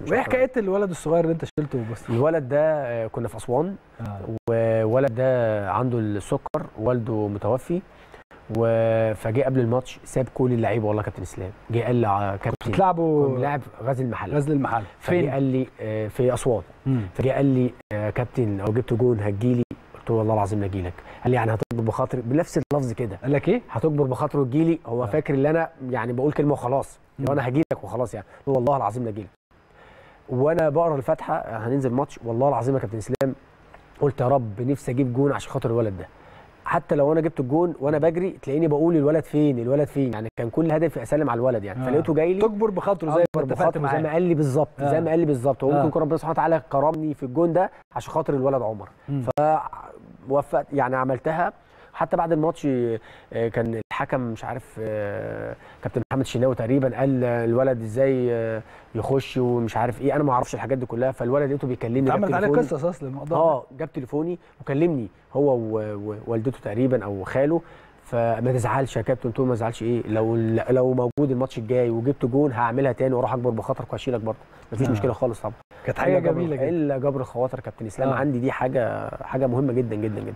وايه أكتر. حكاية الولد الصغير اللي أنت شلته بس الولد ده آه، كنا في أسوان آه. وولد ده عنده السكر والده متوفي و- فجه قبل الماتش ساب كل اللعيبة والله كابتن إسلام جه قال لي كابتن بتلعبوا لاعب غزل المحلة غزل المحل فجه فين؟ قال لي آه، في أسوان. فجه قال لي آه، كابتن لو جبت جون هتجيلي قلت له والله العظيم لا اجيلك قال لي يعني هتكبر بخاطري بنفس اللفظ كده قال لك إيه؟ هتكبر بخاطره وتجيلي هو آه. فاكر ان أنا يعني بقول كلمة وخلاص. لو أنا هجيلك وخلاص يعني والله العظيم لا اجيلك وأنا بقرا الفاتحه هننزل ماتش والله العظيم يا كابتن اسلام قلت يا رب نفسي أجيب جون عشان خاطر الولد ده حتى لو أنا جبت الجون وأنا بجري تلاقيني بقول الولد فين الولد فين يعني كان كل هدفي اسلم على الولد يعني آه. فلقيته جاي لي تكبر بخاطره زي ما اتفقت بخاطره زي ما قال لي بالظبط آه. زي ما قال لي بالظبط هو آه. يكون ربنا سبحانه وتعالى كرمني في الجون ده عشان خاطر الولد عمر. فوفقت يعني عملتها حتى بعد الماتش آه، كان الحكم مش عارف آه، كابتن محمد شناوي تقريبا قال الولد إزاي آه، يخش ومش عارف إيه أنا ما أعرفش الحاجات دي كلها فالولد لقيته بيكلمني اتعملت عليه. قصص أصلا الموضوع. آه جاب تليفوني وكلمني هو ووالدته تقريبا أو خاله فما تزعلش يا كابتن له ما تزعلش إيه لو لو موجود الماتش الجاي وجبت جون هعملها تاني وأروح أكبر بخاطرك وأشيلك برضه مفيش آه. مشكلة خالص طبعا كانت حاجة جميلة جدا إلا جبر الخواطر كابتن إسلام آه. عندي دي حاجة حاجة مهمة جدا جدا جدا